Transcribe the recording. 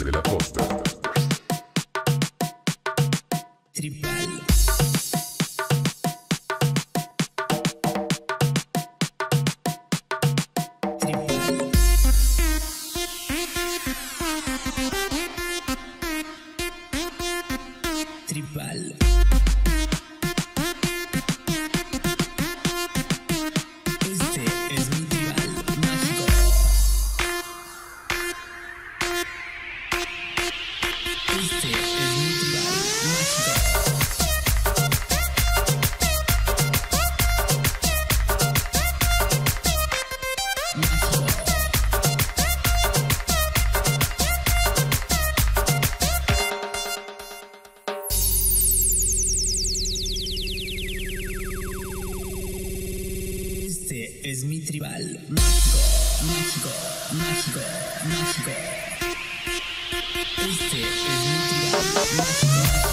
Mostri della posta. Tribello. Tribello. Este es mi tribal mágico, mágico, mágico. Este Thank you.